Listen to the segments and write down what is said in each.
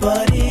buddy.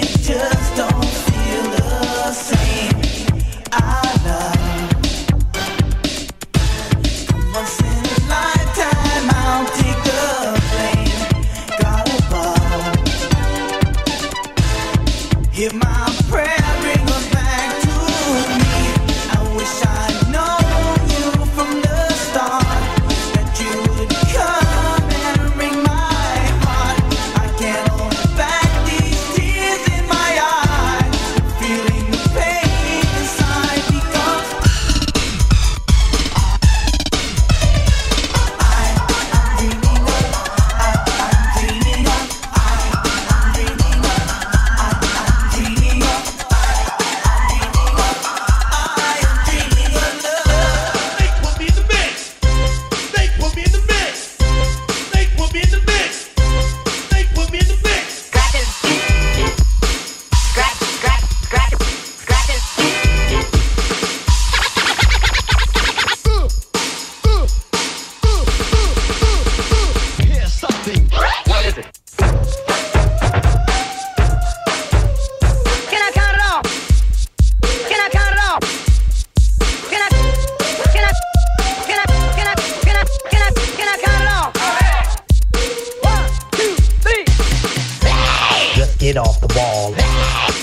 get off the wall.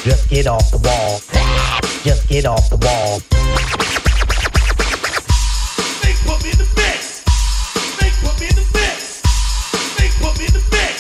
Just get off the wall. Just get off the wall. They put me in the mix. They put me in the mix. They put me in the mix.